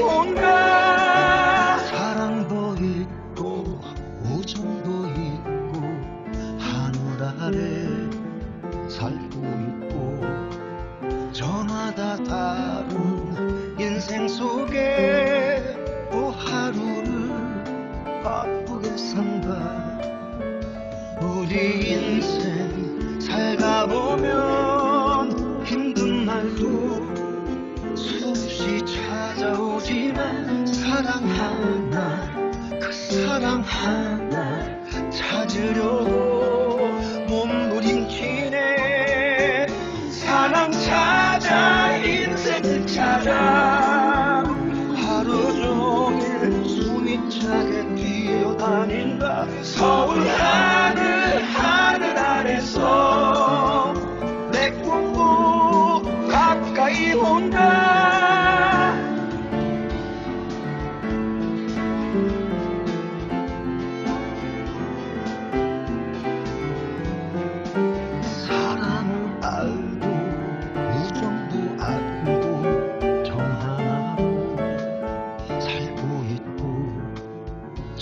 온다 사랑도 있고 우정도 있고 하늘 아래 살고 있고 저마다 다른 인생 속에 또 하루를 바쁘게 산다. 우리 인생 사랑 하나 그 사랑 하나 찾으려고 몸부림치네. 사랑 찾아 인생을 찾아. 하루 종일 숨이 차게 뛰어다닌다. 서울 하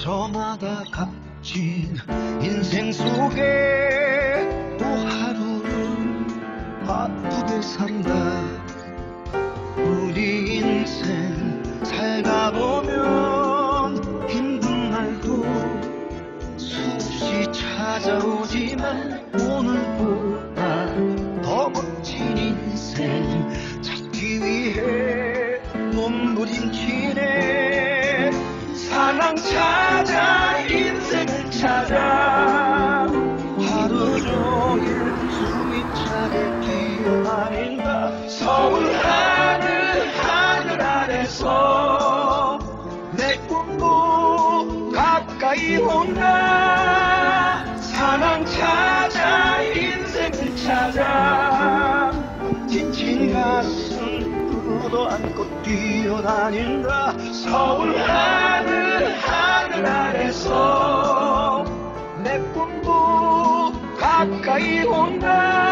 저마다 값진 인생 속에 또 하루를 바쁘게 산다. 우리 인생 살다 보면 힘든 날도 수없이 찾아오지만 오늘보 온다. 사랑 찾아 인생을 찾아. 지친 가슴 누구도 안고 뛰어다닌다. 서울 하늘 하늘 아래서 내 꿈 도